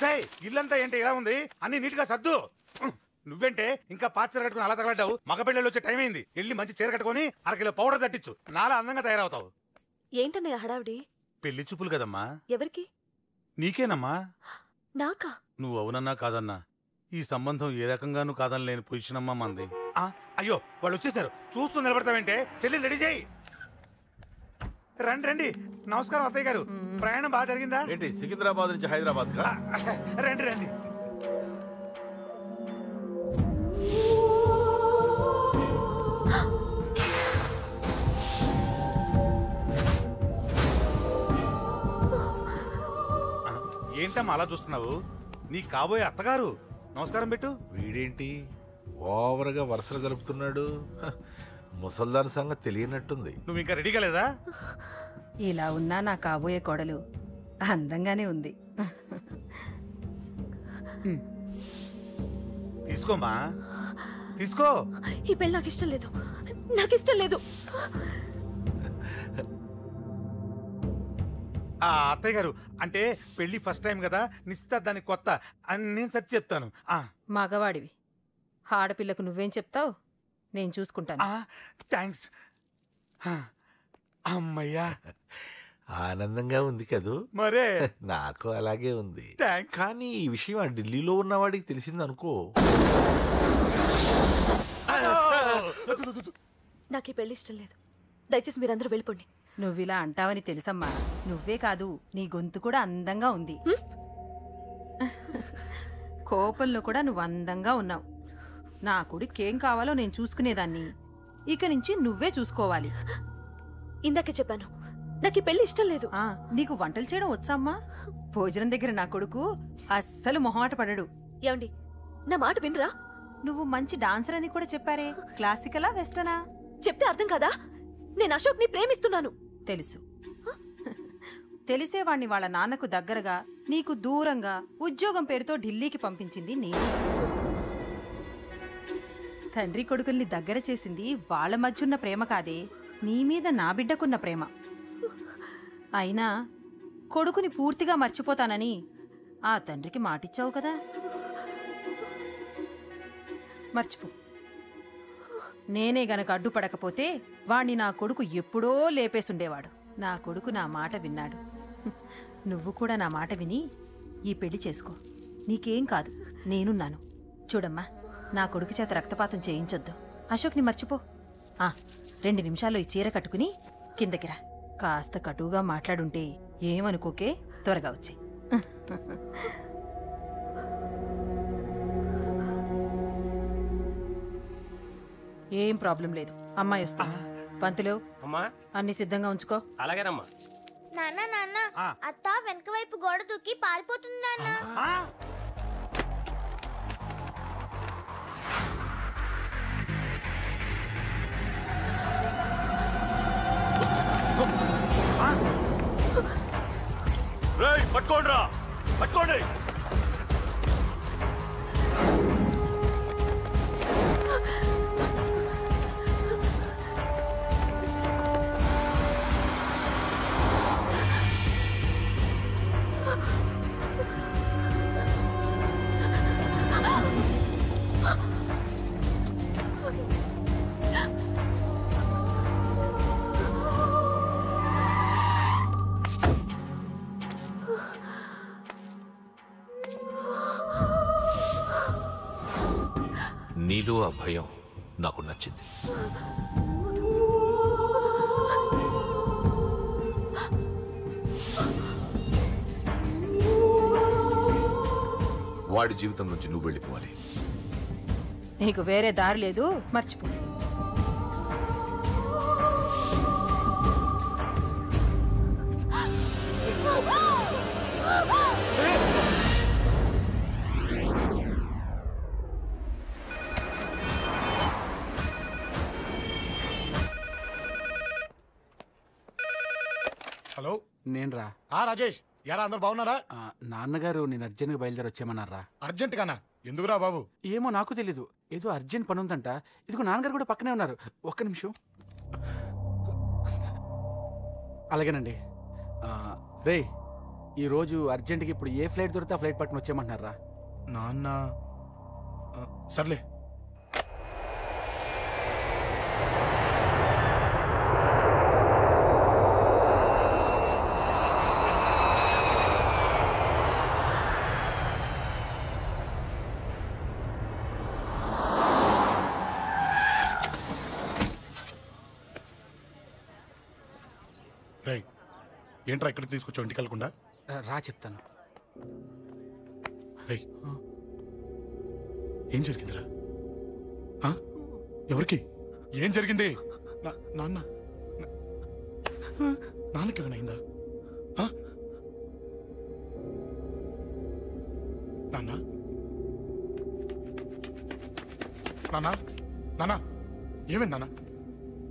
సై ఇల్లంతా ఏంటి ఇలా ఉంది? అన్ని నీట్గా సర్దు. నువ్వేంటే ఇంకా పాత చీర కట్టుకుని అలా తగలడ్డావు? మగ పిల్లలు వచ్చే టైం అయింది. వెళ్ళి మంచి చీర కట్టుకొని అరకిలో పౌడర్ తట్టించు. నాలా అందంగా తయారవుతావు. ఏంటన్నయ్య హడావిడి? పెళ్ళి చూపులు కదమ్మా. ఎవరికి? నీకేనమ్మా? నాకా? నువ్వు అవునన్నా కాదన్నా. ఈ సంబంధం ఏ రకంగానూ కాదని లేని పొజిషన్ అమ్మా మంది. ఆ, అయ్యో వాళ్ళు వచ్చేసారు. చూస్తూ నిలబడతావంటే చెల్లి రెడీ చేయి. రండి రండి. నమస్కారం అత్తయ్య గారు. ప్రయాణం బాగా జరిగిందా? ఏంటి సికింద్రాబాద్ నుంచి హైదరాబాద్ రండి రండి. ఏంటమ్మా అలా చూస్తున్నావు? నీ కాబోయే అత్తగారు. నమస్కారం పెట్టు. వీడేంటి? ఓవర్గా వరుసలు కలుపుతున్నాడు ముసల్దాన్ సంగతి తెలియనట్టుంది. నువ్వు ఇంకా రెడీ కాలేదా ఇలా ఉన్నా నా కాబోయే కోడలు అందంగానే ఉంది. తీసుకోమ్మా తీసుకో ఈ పెళ్ళి నాకు ఇష్టం లేదు. నాకు ఇష్టం లేదు. ఆ అత్తయ్య గారు అంటే పెళ్ళి ఫస్ట్ టైం కదా నిశ్చితార్థానికి కొత్త అని నేను సరి చెప్తాను. ఆ, మగవాడివి. ఆడపిల్లకు నువ్వేం చెప్తావు? నేను చూసుకుంటాను. ఆ, థ్యాంక్స్ అమ్మయ్యా. ఆనందంగా ఉంది కదూ? మరే. నాకు అలాగే ఉంది. కానీ ఈ విషయం ఆ ఢిల్లీలో ఉన్నవాడికి తెలిసింది అనుకో నాకు ఈ పెళ్ళి ఇష్టం లేదు. దయచేసి మీరందరూ వెళ్ళిపోండి. నువ్విలా అంటావని తెలుసమ్మా. నువ్వే కాదు నీ గొంతు కూడా అందంగా ఉంది. కోపంలో కూడా నువ్వు అందంగా ఉన్నావు. నా కొడుకేం కావాలో నేను చూసుకునేదాన్ని. ఇక నుంచి నువ్వే చూసుకోవాలి. ఇందాకే చెప్పాను. నాకు ఈ పెళ్ళి ఇష్టం లేదు. నీకు వంటలు చేయడం వచ్చామ్మా భోజనం దగ్గర నా కొడుకు అస్సలు మొహమాట పడడు. ఏమండి నా మాట వినరా? నువ్వు మంచి డాన్సర్ అని కూడా చెప్పారే. క్లాసికలా వెస్టనా? చెప్తే అర్థం కాదా? నేను అశోక్ని ప్రేమిస్తున్నాను. తెలుసు. తెలిసేవాణ్ణి వాళ్ళ నాన్నకు దగ్గరగా నీకు దూరంగా ఉద్యోగం పేరుతో ఢిల్లీకి పంపించింది నేనే. తండ్రి కొడుకుల్ని దగ్గర చేసింది వాళ్ళ మధ్యున్న ప్రేమ కాదే. నీ మీద నా బిడ్డకున్న ప్రేమ. అయినా కొడుకుని పూర్తిగా మర్చిపోతానని ఆ తండ్రికి మాటిచ్చావు కదా. మర్చిపో. నేనే గనక అడ్డుపడకపోతే వాణ్ణి నా కొడుకు ఎప్పుడో లేపేసుండేవాడు. నా కొడుకు నా మాట విన్నాడు. నువ్వు కూడా నా మాట విని ఈ పెళ్ళి చేసుకో. నీకేం కాదు. నేనున్నాను. చూడమ్మా. నా కొడుకు చేత రక్తపాతం చేయించొద్దు. అశోక్ని మర్చిపో. ఆ రెండు నిమిషాల్లో ఈ చీర కట్టుకుని కిందకి రా. కాస్త కటువుగా మాట్లాడుంటే ఏమనుకోకే త్వరగా వచ్చే. ఏం ప్రాబ్లం లేదు. అమ్మాయి వస్తుంది. పంతులు అమ్మా. అన్ని సిద్ధంగా ఉంచుకో. అలాగేనమ్మా. నాన్న నాన్న. అత్త వెనక వైపు గోడ దూకి పారిపోతుంది నాన్న. పట్టుకోండి రా పట్టుకోండి. భయం నాకు నచ్చింది. వాడి జీవితం నుంచి నువ్వు వెళ్ళిపోవాలి. నీకు వేరే దారి లేదు. మర్చిపో. నేను రా ఆ రాజేష్ యారా అందరు బాగున్నారా? ఆ, నాన్నగారు నేను అర్జెంట్గా బయలుదేరి వచ్చేయమన్నారా? అర్జెంట్ గానా ఎందుకురా బాబు? ఏమో నాకు తెలీదు. ఏదో అర్జెంట్ పని ఉందంట ఇదిగో నాన్నగారు కూడా పక్కనే ఉన్నారు. ఒక్క నిమిషం. అలాగేనండి. ఆ, రేయ్ ఈ రోజు అర్జెంట్కి ఇప్పుడు ఏ ఫ్లైట్ దొరికితే ఆ ఫ్లైట్ పట్టుకుని వచ్చేయమంటున్నారా నాన్న ఆ, సర్లే రై ఏంట్రా ఇక్కడికి తీసుకొచ్చావు? ఇంటికి వెళ్ళకుండా? రా చెప్తాను. ఏం జరిగిందిరా? ఎవరికి? ఏం జరిగింది? నాన్న. నాన్నకి ఏమైనా అయిందా? ఆ? నాన్న? నాన్న? నాన్న? ఏమైంది నాన్న?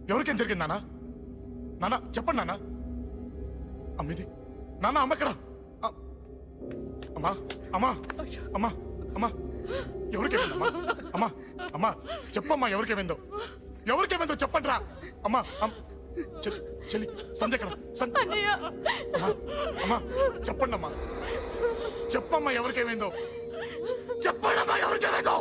ఎవరికేం జరిగింది నాన్న? నాన్న చెప్పండి నాన్న. అమ్మిది. నాన్న అమ్మ ఎక్కడ ఆ, అమ్మా అమ్మా అమ్మా. అమ్మా ఎవరికేమైందమ్మా అమ్మా? అమ్మా చెప్పమ్మా ఎవరికేమైందో ఎవరికేమైందో చెప్పండి రా అమ్మా చెల్లి సంజయ్ ఎక్కడ? సంజయ్ అమ్మా అమ్మా చెప్పండి అమ్మా చెప్పమ్మా ఎవరికేమైందో చెప్పండి అమ్మా ఎవరికేమైందో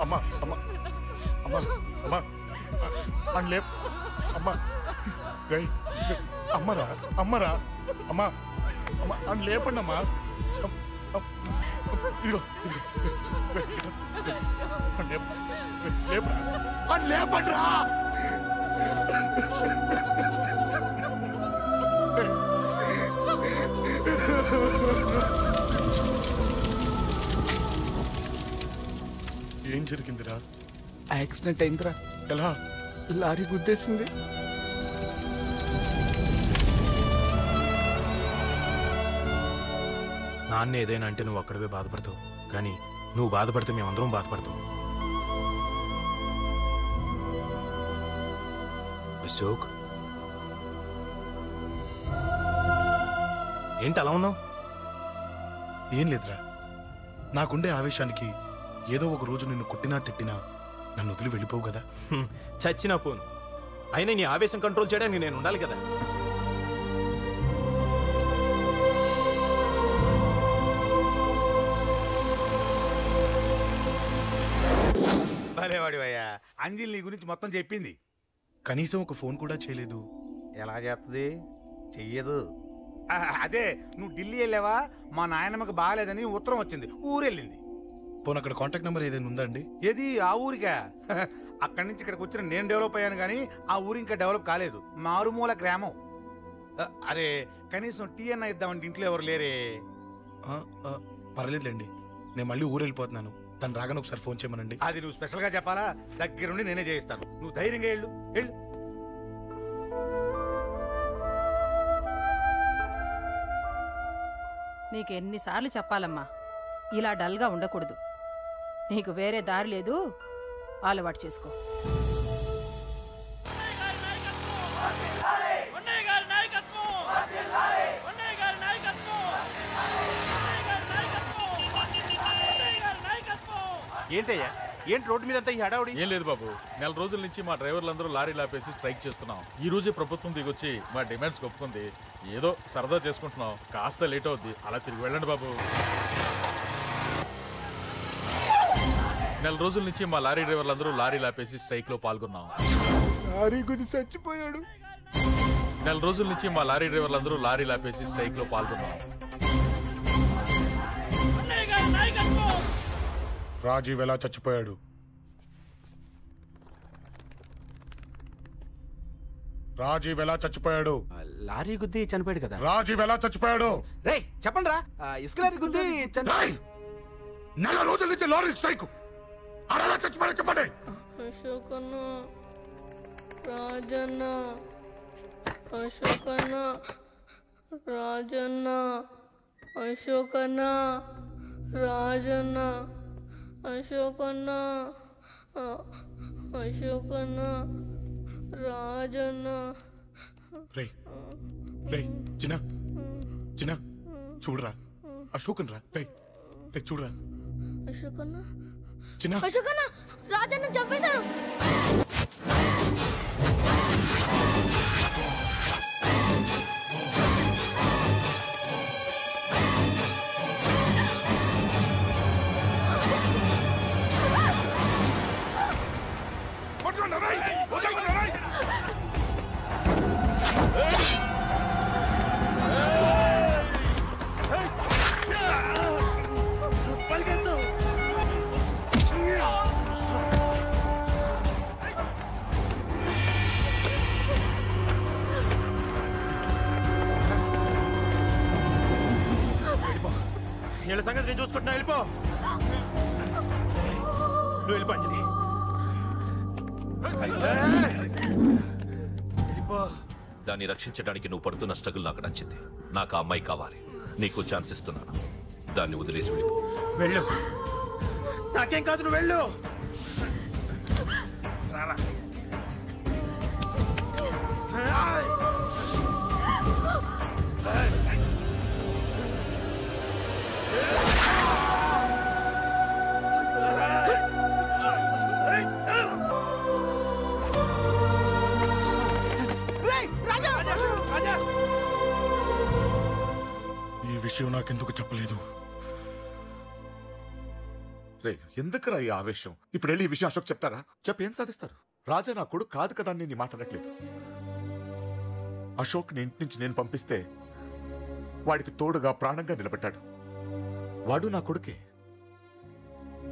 అమ్మా అమ్మా అమ్మా అమ్మా అని లేప్. అమ్మా. రేయ్ అమ్మరా అమ్మరా. అమ్మా అమ్మా అని లేపండి అమ్మా. ఇదిగో లేపండి రా జరిగిందిరా. యాక్సిడెంట్ అయిందిరా. ఎలా? లారీ గుద్దేసింది. నాన్న ఏదైనా అంటే నువ్వు అక్కడవే బాధపడతావు. కానీ నువ్వు బాధపడితే మేమందరం బాధపడతాం. అశోక్? ఏంటి అలా ఉన్నావు? ఏం లేదురా. నాకుండే ఆవేశానికి ఏదో ఒక రోజు నిన్ను కొట్టినా తిట్టినా నన్ను వదిలి వెళ్ళిపోవు కదా. చచ్చినా పోను. అయినా నీ ఆవేశం కంట్రోల్ చేయడానికి నేను ఉండాలి కదా. భలేవాడివయ్యా. అంజలి నీ గురించి మొత్తం చెప్పింది. కనీసం ఒక ఫోన్ కూడా చేయలేదు. ఎలా చేస్తుంది చెయ్యదు. అదే నువ్వు ఢిల్లీ వెళ్ళావా? మా నాయనమ్మకి బాగాలేదని ఉత్తరం వచ్చింది. ఊరెళ్ళింది. పోనీ అక్కడ కాంటాక్ట్ నెంబర్ ఏదైనా ఉందా అండి ఏది? ఆ ఊరికా? అక్కడి నుంచి ఇక్కడికి వచ్చిన నేను డెవలప్ అయ్యాను కానీ ఆ ఊరు ఇంకా డెవలప్ కాలేదు. మారుమూల గ్రామం. అరే కనీసం టీ అన్న ఇద్దామంటే ఇంట్లో ఎవరు లేరే? పర్లేదులేండి. నేను మళ్ళీ ఊరు వెళ్ళిపోతున్నాను. తను రాగానే ఒకసారి ఫోన్ చేయమనండి. అది నువ్వు స్పెషల్గా చెప్పాలా? దగ్గరుండి నేనే చేయిస్తాను. నువ్వు ధైర్యంగా వెళ్ళు. వెళ్ళు. నీకు ఎన్నిసార్లు చెప్పాలమ్మా? ఇలా డల్గా ఉండకూడదు. నీకు వేరే దారి లేదు. అలవాటు చేసుకో. ఏంటయ్యా? ఏంటి రోడ్డు మీద అంతా ఈ హడావుడి? ఏం లేదు బాబు. నెల రోజుల నుంచి మా డ్రైవర్లందరూ లారీలు ఆపేసి స్ట్రైక్ చేస్తున్నాం. ఈ రోజే ప్రభుత్వం దిగొచ్చి మా డిమాండ్స్ ఒప్పుకుంది. ఏదో సరదా చేసుకుంటున్నాం. కాస్త లేట్ అవుద్ది. అలా తిరిగి వెళ్ళండి బాబు. నెల రోజుల నుంచి మా లారీ డ్రైవర్లందరూ లారీలు ఆపేసి స్ట్రైక్లో పాల్గొన్నాం. లారీ గుది చచ్చిపోయాడు. నెల రోజుల నుంచి మా లారీ డ్రైవర్లందరూ లారీలు ఆపేసి స్ట్రైక్లో పాల్గొన్నాం. రాజీవ్ ఎలా చచ్చిపోయాడు? రాజీవ్ ఎలా చచ్చిపోయాడు? లారీ గుద్ది చనిపోయాడు కదా. రాజీవ్ ఎలా చచ్చిపోయాడు? రేయ్ చెప్పండి రా ఇసుక లారీ గుద్ది! నెల రోజుల నుంచి లారీ స్ట్రైక్. అలా చచ్చిపోయాడు చెప్పండి. అశోకన్న రాజన్న అశోకన్న రాజన్న అశోకన్న రాజన్న అశోకన్న అ- అశోకన్న రాజన్న. రే రే చిన్న చిన్న చూడరా అశోకన్ రా రే రే చూడరా. అశోకన్న అశోకన్న రాజన్న చంపేశారు. సంగతి నేను చూసుకుంటున్నా వెళ్ళిపో. నువ్వు వెళ్ళిపో అంజలి. వెళ్ళిపో. దాన్ని రక్షించడానికి నువ్వు పడుతున్న స్ట్రగుల్ నాకు నచ్చింది. నాకు ఆ అమ్మాయి కావాలి. నీకు ఛాన్స్ ఇస్తున్నాను. దాన్ని వదిలేసి వెళ్ళిపో. వెళ్ళు. నాకేం కాదు నువ్వు వెళ్ళు. రారా. ఈ విషయం నాకెందుకు చెప్పలేదు? రే ఎందుకురా ఈ ఆవేశం? ఇప్పుడు వెళ్ళి ఈ విషయం అశోక్ చెప్తారా? చెప్పి ఏం సాధిస్తారు? రాజా నా కొడుకు కాదు కదా అని నేను మాట్లాడట్లేదు అశోక్ని ఇంటి నుంచి నేను పంపిస్తే వాడికి తోడుగా ప్రాణంగా నిలబెట్టాడు వాడు నా కొడుకే.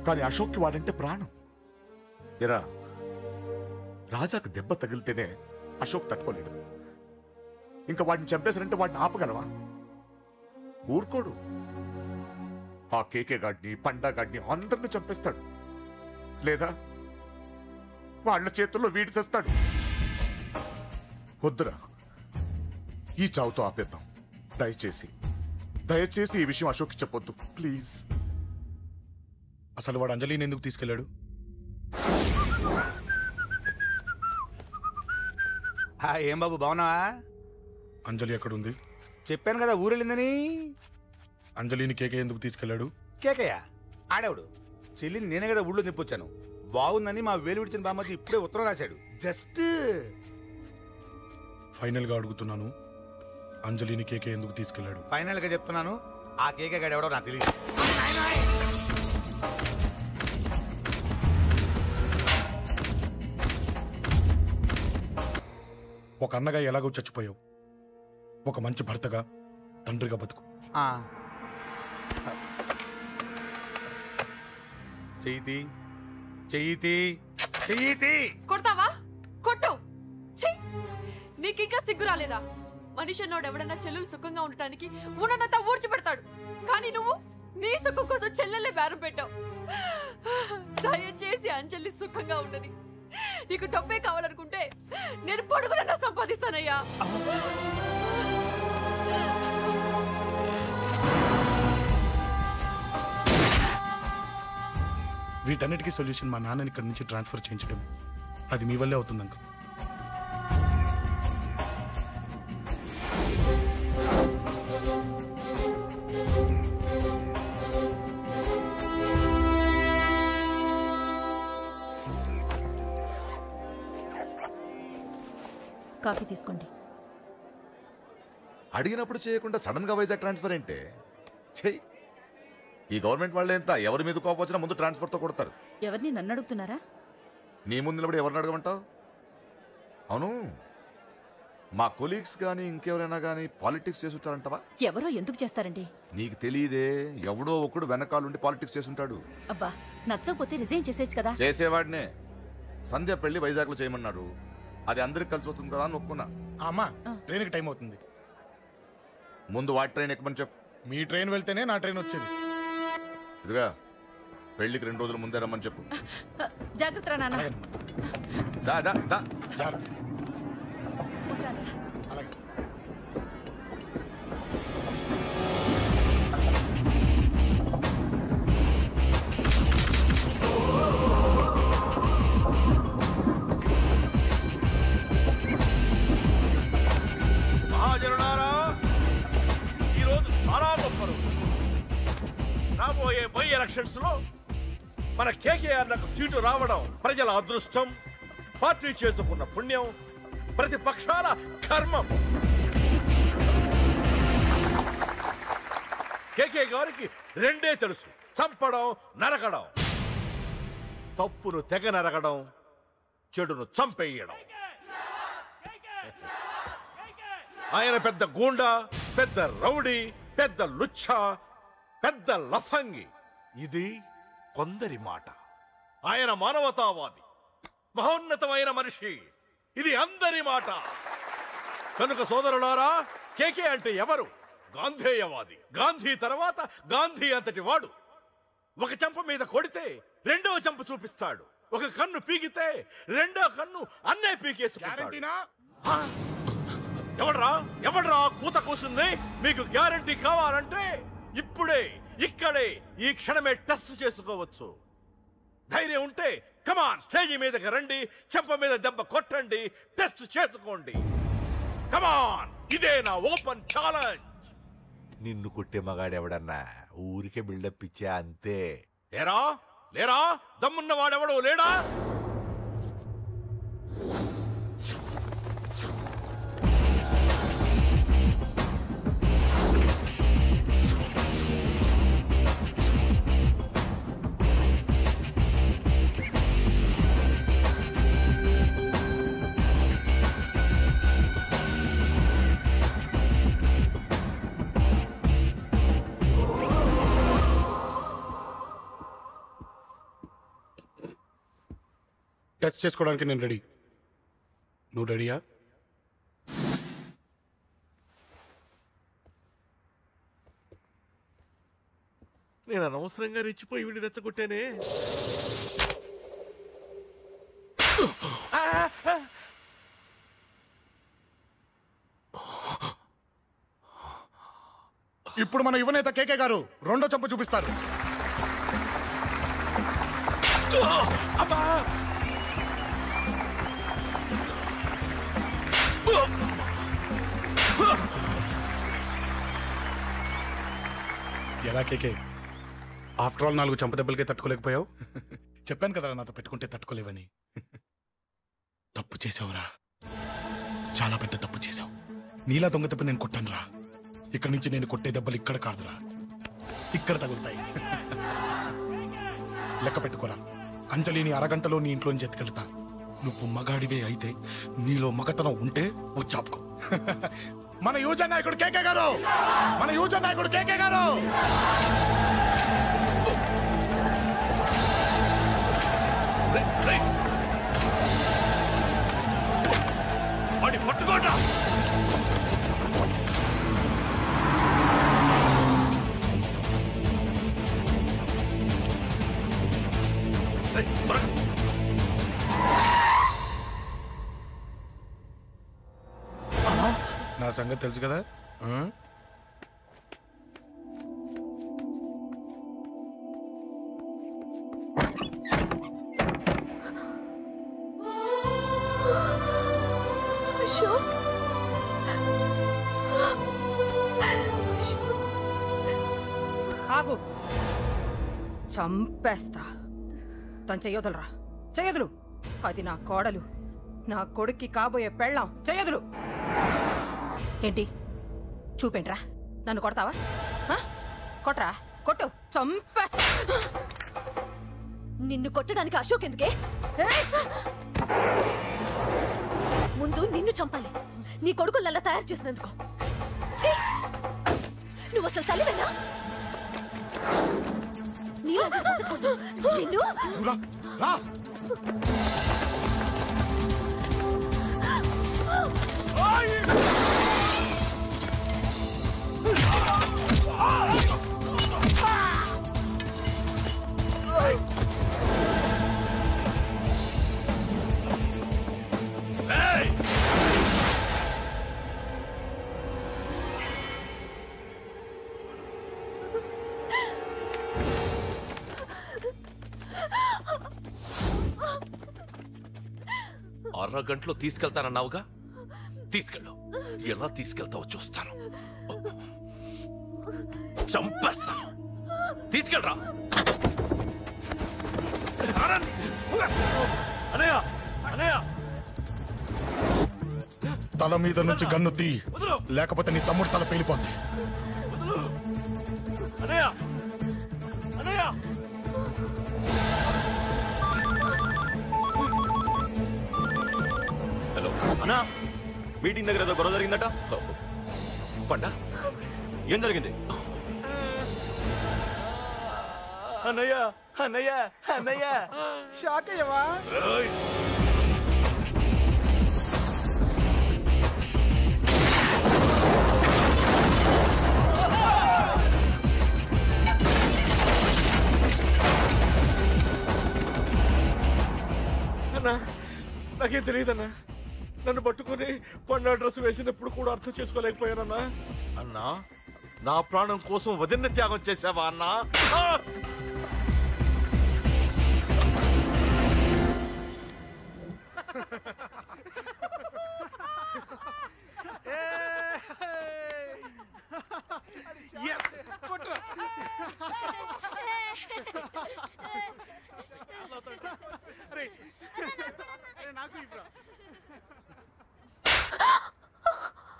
కానీ అశోక్కి వాడంటే ప్రాణం. ఎరా రాజాకు దెబ్బ తగిలితేనే అశోక్ తట్టుకోలేడు. ఇంకా వాడిని చంపేశారంటే వాడిని ఆపగలవా? ఊరుకోడు. ఆ కేకే గాడిని పండా గాడిని అందరిని చంపేస్తాడు. లేదా? వాళ్ళ చేతుల్లో వీడి చేస్తాడు. వద్దురా ఈ చావుతో ఆపేద్దాం. దయచేసి దయచేసి ఈ విషయం అశోక్ చెప్పొద్దు. ప్లీజ్. అసలు వాడు అంజలిని ఎందుకు తీసుకెళ్ళాడు? ఆ, ఏం బాబు బాగున్నావా? అంజలి ఎక్కడుంది? చెప్పాను కదా ఊరెళ్ళిందని. అంజలిని కేకే ఎందుకు తీసుకెళ్ళాడు? కేకయ్య ఆడేవుడు? చెల్లిని నేనే కదా ఊళ్ళో నిప్పొచ్చాను బాగుందని మా వేలు విడిచిన బామ్మది ఇప్పుడే ఉత్తరం రాశాడు. జస్ట్ ఫైనల్గా అడుగుతున్నాను. అంజలిని కేకే ఎందుకు తీసుకెళ్ళాడు? ఫైనల్గా చెప్తున్నాను ఆ కేక గడ ఎవడో నాకు తెలియదు ఒక అన్నగా ఎలాగో చచ్చిపోయావు. ఒక మంచి భర్తగా తండ్రిగా బతుకు. కొడతావా? కొట్టు! ఛీ! నీకింకా సిగ్గు రాలేదా? మనిషి అన్నోడు ఎవడన్నా చెల్లెలు సుఖంగా ఉండటానికి ఉన్నదంతా ఊడ్చిపెడతాడు కానీ నువ్వు నీ సుఖం కోసం చెల్లెలే బేరం పెట్టావు. దయచేసి అంజలి సుఖంగా ఉండని. నీకు డబ్బే కావాలనుకుంటే నేను పొడుగులన్నా సంపాదిస్తానయ్యా. వీటన్నిటికీ సొల్యూషన్ మా నాన్నని ఇక్కడి నుంచి ట్రాన్స్ఫర్ చేయించడం అది మీ వల్లే అవుతుంది అంకుల్ కాఫీ తీసుకోండి. అడిగినప్పుడు చేయకుండా సడన్గా వైజాగ్ ట్రాన్స్ఫర్ ఏంటే? చెయ్యి ఈ గవర్నమెంట్ వాళ్ళే ఎంత? ఎవరి మీద కోపం వచ్చినా ముందు ట్రాన్స్ఫర్తో కొడతారు. ఎవరిని? నన్ను అడుగుతున్నారా? నీ ముందు నిలబడి ఎవరిని అడగమంటావు? అవును. మా కొలీగ్స్ కానీ ఇంకెవరైనా కానీ పాలిటిక్స్ చేస్తుంటారంటవా ఎవరో ఎందుకు చేస్తారండి? నీకు తెలియదే ఎవడో ఒకడు వెనకాలండి పాలిటిక్స్ చేస్తుంటాడు అబ్బా! నచ్చకపోతే రిజైన్ చేసేయచ్చు కదా? చేసేవాడినే. సంధ్య పెళ్ళి వైజాగ్లో చేయమన్నాడు. అది అందరికి కలిసి వస్తుంది కదా అని ఒప్పుకున్నా. అమ్మా ట్రైన్కి టైం అవుతుంది. ముందు వాటి ట్రైన్ ఎక్కమని చెప్పు. మీ ట్రైన్ వెళ్తేనే నా ట్రైన్ వచ్చేది. ఇదిగా పెళ్ళికి రెండు రోజుల ముందే రమ్మని చెప్పు. జాగ్రత్త దా దా దా. జాగ్రత్త. రాబోయే బై ఎలక్షన్స్లో మన కేకేఆర్ నాకు సీటు రావడం ప్రజల అదృష్టం పార్టీ చేసుకున్న పుణ్యం ప్రతిపక్షాల కర్మం. కేకే గారికి రెండే తెలుసు. చంపడం నరకడం. తప్పును తెగ నరకడం చెడును చంపేయడం. ఆయన పెద్ద గూండా పెద్ద రౌడీ పెద్ద లుచ్చ పెద్ద లఫంగి. ఇది కొందరి మాట. ఆయన మానవతావాది మహోన్నతమైన మనిషి. ఇది అందరి మాట. కనుక సోదరులారా కేకే అంటే ఎవరు? గాంధేయవాది. గాంధీ తర్వాత గాంధీ అంతటి వాడు. ఒక చెంప మీద కొడితే రెండవ చెంప చూపిస్తాడు. ఒక కన్ను పీకితే రెండో కన్ను అన్నే పీకేసుకుంటాడు. గ్యారంటీనా? ఎవడ్రా? ఎవడ్రా? కూత కూసింది? మీకు గ్యారంటీ కావాలంటే ఇప్పుడే ఇక్కడే ఈ క్షణమే టెస్ట్ చేసుకోవచ్చు. ధైర్యం ఉంటే కమాన్ స్టేజీ మీదకి రండి చెంప మీద దెబ్బ కొట్టండి టెస్ట్ చేసుకోండి. కమాన్ ఇదే నా ఓపెన్ ఛాలెంజ్. నిన్ను కొట్టే మగాడెవడన్నా? ఊరికే బిల్డప్ ఇచ్చా అంతే. లేరా? లేరా? దమ్మున్న వాడెవడు లేడా? టచ్ చేసుకోవడానికి నేను రెడీ. నువ్వు రెడీయా? నేను అనవసరంగా రెచ్చిపోయి వీడిని రెచ్చగొట్టానే. ఇప్పుడు మన యువనేత కేకే గారు రెండో చంప చూపిస్తారు. ఎలా కేకే ఆఫ్టర్ ఆల్ నాలుగు చంపదెబ్బలకే తట్టుకోలేకపోయావు? చెప్పాను కదా నాతో పెట్టుకుంటే తట్టుకోలేవని. తప్పు చేసావురా చాలా పెద్ద తప్పు చేసావు నీలా దొంగ దెబ్బ నేను కొట్టాను రా ఇక్కడ నుంచి నేను కొట్టే దెబ్బలు ఇక్కడ కాదురా. ఇక్కడ తగులుతాయి. లెక్క పెట్టుకోరా. అంజలిని అరగంటలో నీ ఇంట్లోంచి ఎత్తుకెళ్తా. నువ్వు మగాడివే అయితే నీలో మగతనం ఉంటే వచ్చాపుకో మన యువజన నాయకుడు కేకే గారు! మన యువజన నాయకుడు కేకే గారు! సంగతి తెలుసు కదా? ఆగు. చంపేస్తా. తను చెయ్యొదలరా? చెయ్యదులు. అది నా కోడలు. నా కొడుక్కి కాబోయే పెళ్ళాం. చెయ్యదులు. ఏంటి? చూపేంట్రా నన్ను కొడతావా? కొట్రా. కొట్టు. చంపేస్తా. నిన్ను కొట్టడానికి అశోక్ ఎందుకే? ముందు నిన్ను చంపాలి. నీ కొడుకులు అలా తయారు చేసినందుకు! నువ్వు అసలు తల్లివేనా బతకూడదు. అరగంటలో తీసుకెళ్తానన్నావుగా? తీసుకెళ్ళు. ఎలా తీసుకెళ్తావో చూస్తాను. చంపేస్తాను. తీసుకెళ్ళరా. తల మీద నుంచి గన్ను తీ. లేకపోతే నీ తమ్ముడు తల పేలిపోద్ది. అనయ్య! అనయ్య! అన్నా మీటింగ్ దగ్గర ఏదో గొడవ జరిగిందట? పండా ఏం జరిగింది? అన్నయ్య అన్నయ్య అన్నయ్య. షాక్ అయ్యవా? అన్నా నాకేం తెలియదన్నా. నన్ను పట్టుకొని పండు డ్రెస్ వేసినప్పుడు కూడా అర్థం చేసుకోలేకపోయానన్నా. అన్నా నా ప్రాణం కోసం వదిన త్యాగం చేసావా అన్నా? ఆ!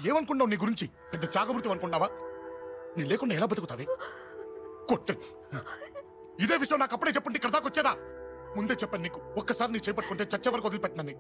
ఏమనుకున్నావు నీ గురించి? పెద్ద చాగమృతం అనుకున్నావా? నీ లేకుండా ఎలా బతుకుతావే? కొట్టు. ఇదే విషయం నాకు అప్పుడే చెప్పండి ఇక్కడ దాకా వచ్చేదా? ముందే చెప్పాను నీకు. ఒక్కసారి నీ చేపట్టుకుంటే చచ్చే వరకు వదిలిపెట్టినా నీ